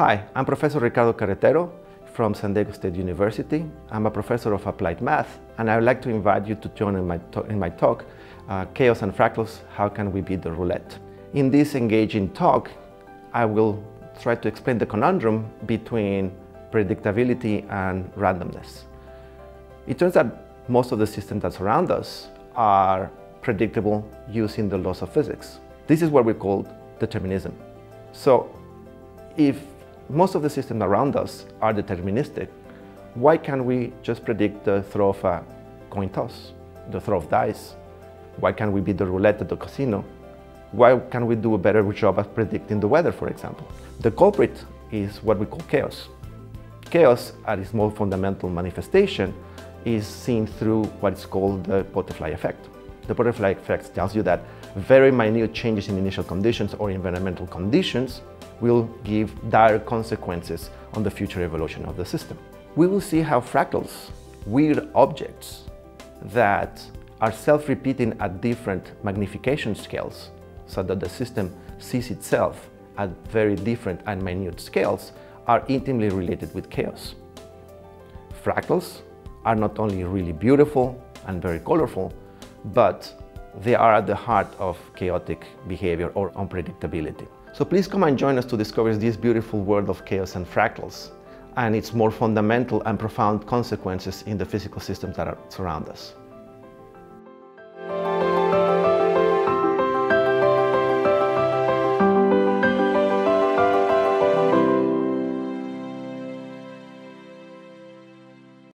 Hi, I'm Professor Ricardo Carretero from San Diego State University. I'm a professor of applied math, and I would like to invite you to join in my, in my talk, uh, Chaos and Fractals, How Can We Beat the Roulette? In this engaging talk, I will try to explain the conundrum between predictability and randomness. It turns out most of the systems that surround us are predictable using the laws of physics. This is what we call determinism. So if most of the systems around us are deterministic, why can't we just predict the throw of a coin toss, the throw of dice? Why can't we beat the roulette at the casino? Why can't we do a better job at predicting the weather, for example? The culprit is what we call chaos. Chaos, at its most fundamental manifestation, is seen through what is called the butterfly effect. The butterfly effect tells you that very minute changes in initial conditions or environmental conditions will give dire consequences on the future evolution of the system. We will see how fractals, weird objects that are self-repeating at different magnification scales so that the system sees itself at very different and minute scales are intimately related with chaos. Fractals are not only really beautiful and very colorful, but they are at the heart of chaotic behavior or unpredictability. So please come and join us to discover this beautiful world of chaos and fractals and its more fundamental and profound consequences in the physical systems that surround us.